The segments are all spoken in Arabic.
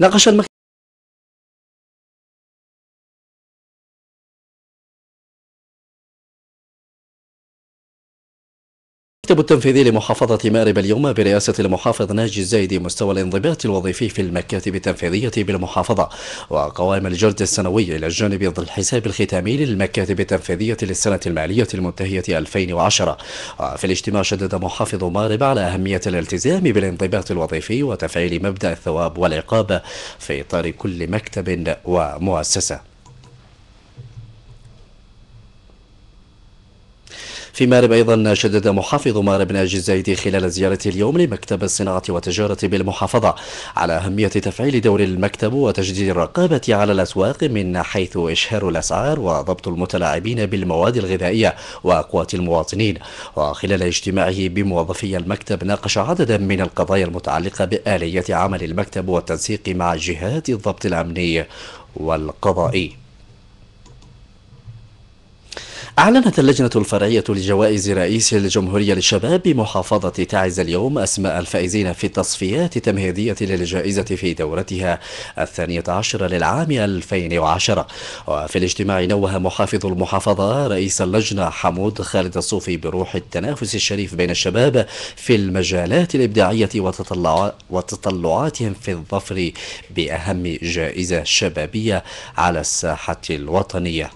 ناقش المكتب التنفيذي لمحافظة مأرب اليوم برئاسة المحافظ ناجي الزايدي مستوى الانضباط الوظيفي في المكاتب التنفيذية بالمحافظة وقوائم الجرد السنوي إلى الجانب الحساب الختامي للمكاتب التنفيذية للسنة المالية المنتهية 2010 وفي الاجتماع شدد محافظ مأرب على أهمية الالتزام بالانضباط الوظيفي وتفعيل مبدأ الثواب والعقاب في إطار كل مكتب ومؤسسة. في مارب أيضا شدد محافظ مارب ناجي الزايدي خلال زيارته اليوم لمكتب الصناعة والتجارة بالمحافظة على أهمية تفعيل دور المكتب وتجديد الرقابة على الأسواق من حيث إشهار الأسعار وضبط المتلاعبين بالمواد الغذائية وأقوات المواطنين. وخلال اجتماعه بموظفي المكتب ناقش عددا من القضايا المتعلقة بآلية عمل المكتب والتنسيق مع جهات الضبط الأمني والقضائي. أعلنت اللجنة الفرعية لجوائز رئيس الجمهورية للشباب بمحافظة تعز اليوم أسماء الفائزين في التصفيات التمهيدية للجائزة في دورتها الثانية عشر للعام 2010 وفي الاجتماع نوه محافظ المحافظة رئيس اللجنة حمود خالد الصوفي بروح التنافس الشريف بين الشباب في المجالات الإبداعية وتطلعاتهم في الظفر بأهم جائزة شبابية على الساحة الوطنية.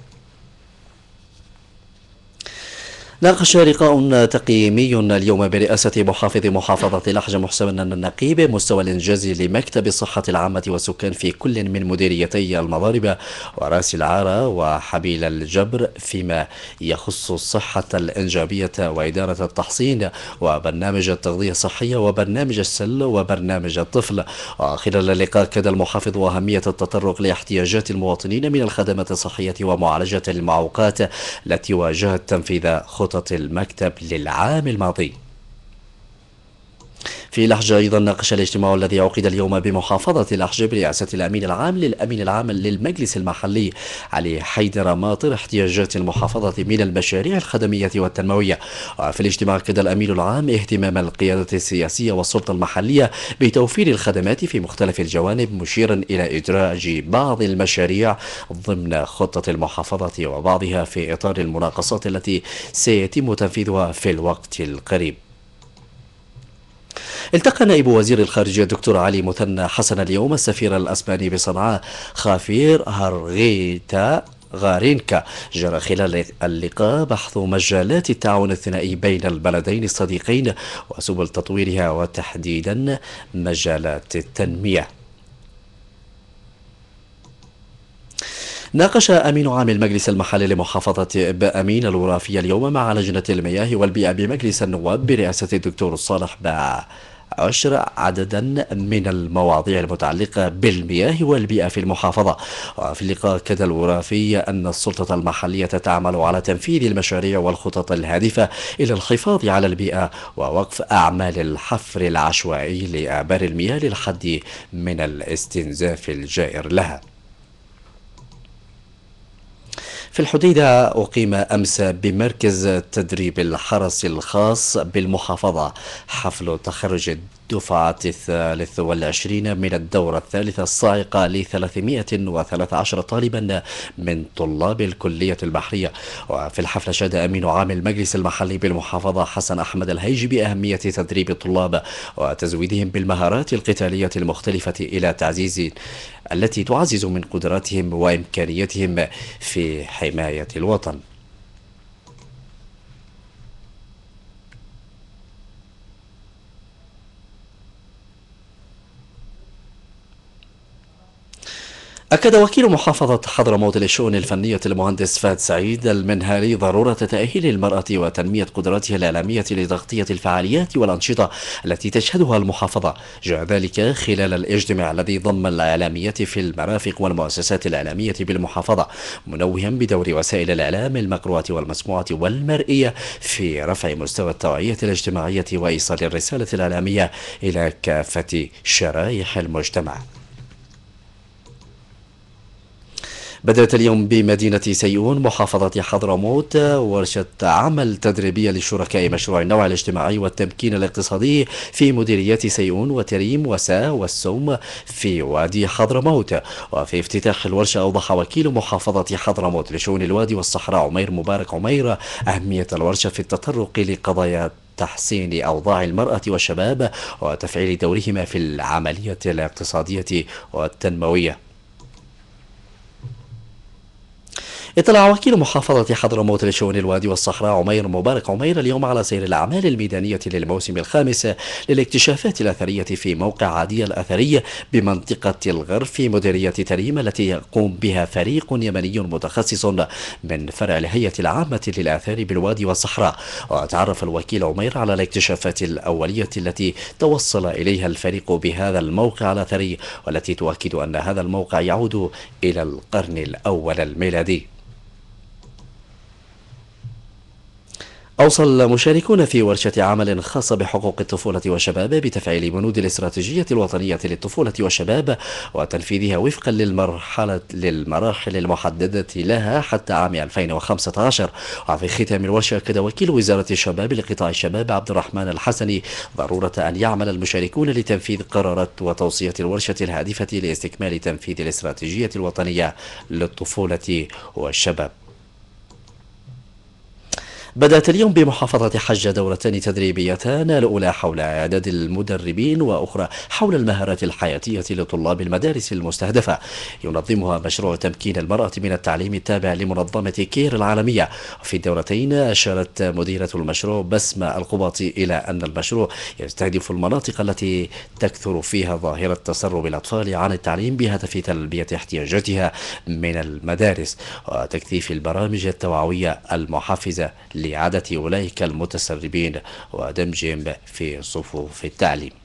ناقش لقاء تقييمي اليوم برئاسة محافظ محافظة لحج محسن النقيب مستوى الإنجاز لمكتب الصحة العامة والسكان في كل من مديريتي المضارب وراس العارة وحبيل الجبر فيما يخص الصحة الإنجابية وإدارة التحصين وبرنامج التغذية الصحية وبرنامج السل وبرنامج الطفل. وخلال اللقاء كاد المحافظ أهمية التطرق لاحتياجات المواطنين من الخدمات الصحية ومعالجة المعوقات التي واجهت تنفيذ خطة خطط المكتب للعام الماضي. في لحجة أيضا ناقش الاجتماع الذي عقد اليوم بمحافظة لحجة برئاسة الأمين العام للأمين العام للمجلس المحلي علي حيدر ماطر احتياجات المحافظة من المشاريع الخدمية والتنموية. وفي الاجتماع كد الأمين العام اهتمام القيادة السياسية والسلطة المحلية بتوفير الخدمات في مختلف الجوانب مشيرا إلى إدراج بعض المشاريع ضمن خطة المحافظة وبعضها في إطار المناقصات التي سيتم تنفيذها في الوقت القريب. التقى نائب وزير الخارجية الدكتور علي مثنى حسن اليوم السفير الأسباني بصنعاء خافير هارغيتا غارينكا. جرى خلال اللقاء بحث مجالات التعاون الثنائي بين البلدين الصديقين وسبل تطويرها وتحديدا مجالات التنمية. ناقش أمين عام المجلس المحلي لمحافظة بأمين الورافية اليوم مع لجنة المياه والبيئة بمجلس النواب برئاسة الدكتور صالح باع. عشر عددا من المواضيع المتعلقة بالمياه والبيئة في المحافظة. وفي اللقاء كد الورافي أن السلطة المحلية تعمل على تنفيذ المشاريع والخطط الهادفة إلى الحفاظ على البيئة ووقف أعمال الحفر العشوائي لآبار المياه للحد من الاستنزاف الجائر لها. في الحديدة أقيم أمس بمركز تدريب الحرس الخاص بالمحافظة حفل تخرج الدفعة الثالث والعشرين من الدورة الثالثة الصاعقة ل 313 طالبا من طلاب الكلية البحرية. وفي الحفل شهد أمين عام المجلس المحلي بالمحافظة حسن أحمد الهيج بأهمية تدريب الطلاب وتزويدهم بالمهارات القتالية المختلفة إلى تعزيز التي تعزز من قدراتهم وإمكانياتهم في حماية الوطن. أكد وكيل محافظة حضرموت للشؤون الفنية المهندس فهد سعيد المنهالي ضرورة تأهيل المرأة وتنمية قدراتها الإعلامية لتغطية الفعاليات والأنشطة التي تشهدها المحافظة. جاء ذلك خلال الاجتماع الذي ضم الإعلامية في المرافق والمؤسسات الإعلامية بالمحافظة منوها بدور وسائل الإعلام المقروءة والمسموعة والمرئية في رفع مستوى التوعية الاجتماعية وإيصال الرسالة الإعلامية إلى كافة شرائح المجتمع. بدأت اليوم بمدينة سيئون محافظة حضرموت ورشة عمل تدريبية لشركاء مشروع النوع الاجتماعي والتمكين الاقتصادي في مديريات سيئون وتريم وسا والسوم في وادي حضرموت. وفي افتتاح الورشة أوضح وكيل محافظة حضرموت لشؤون الوادي والصحراء عمير مبارك عمير أهمية الورشة في التطرق لقضايا تحسين أوضاع المرأة والشباب وتفعيل دورهما في العملية الاقتصادية والتنموية. اطلع وكيل محافظة حضرموت لشؤون الوادي والصحراء عمير مبارك عمير اليوم على سير الأعمال الميدانية للموسم الخامس للاكتشافات الأثرية في موقع عادية الأثري بمنطقة الغرف في مديرية تريم التي يقوم بها فريق يمني متخصص من فرع الهيئة العامة للآثار بالوادي والصحراء. وتعرف الوكيل عمير على الاكتشافات الأولية التي توصل إليها الفريق بهذا الموقع الأثري والتي تؤكد أن هذا الموقع يعود إلى القرن الأول الميلادي. أوصى المشاركون في ورشة عمل خاصة بحقوق الطفولة والشباب بتفعيل بنود الاستراتيجية الوطنية للطفولة والشباب وتنفيذها وفقا للمرحلة للمراحل المحددة لها حتى عام 2015 وفي ختام الورشة أكد وكيل وزارة الشباب لقطاع الشباب عبد الرحمن الحسني ضرورة أن يعمل المشاركون لتنفيذ قرارات وتوصية الورشة الهادفة لاستكمال تنفيذ الاستراتيجية الوطنية للطفولة والشباب. بدأت اليوم بمحافظة حجة دورتان تدريبيتان الأولى حول إعداد المدربين وأخرى حول المهارات الحياتية لطلاب المدارس المستهدفة. ينظمها مشروع تمكين المرأة من التعليم التابع لمنظمة كير العالمية. في الدورتين أشارت مديرة المشروع بسمة القباطي إلى أن المشروع يستهدف المناطق التي تكثر فيها ظاهرة تسرب الأطفال عن التعليم بهدف تلبية احتياجاتها من المدارس وتكثيف البرامج التوعوية المحفزة لعادة أولئك المتسربين ودمجهم في صفوف التعليم.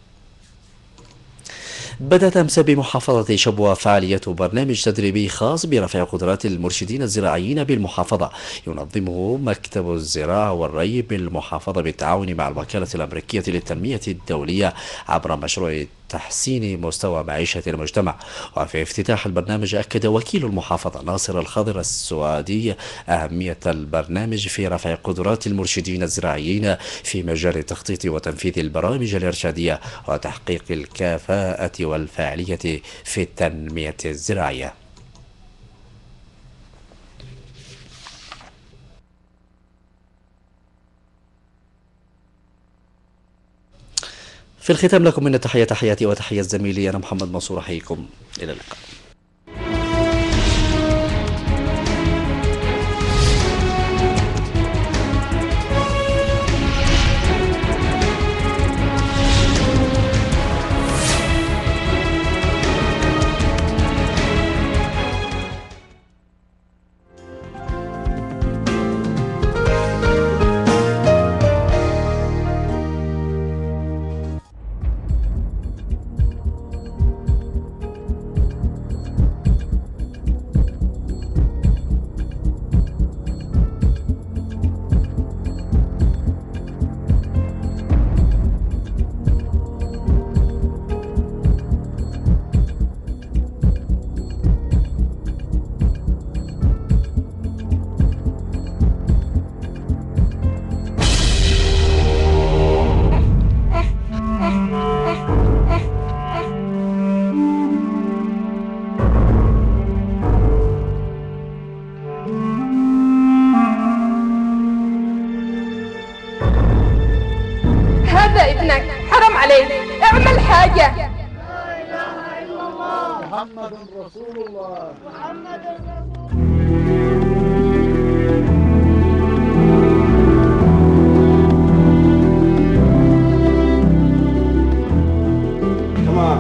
بدأت أمس بمحافظة شبوة فعالية برنامج تدريبي خاص برفع قدرات المرشدين الزراعيين بالمحافظة. ينظمه مكتب الزراعة والري بالمحافظة بالتعاون مع الوكالة الأمريكية للتنمية الدولية عبر مشروع تحسين مستوى معيشة المجتمع. وفي افتتاح البرنامج أكد وكيل المحافظة ناصر الخضر السوادي أهمية البرنامج في رفع قدرات المرشدين الزراعيين في مجال التخطيط وتنفيذ البرامج الإرشادية وتحقيق الكفاءة والفاعلية في التنمية الزراعية في الختام لكم من التحية تحياتي وتحية زميلي أنا محمد منصور أحييكم. إلى اللقاء. اعمل حاجة. لا إله إلا الله. محمد رسول الله. محمد رسول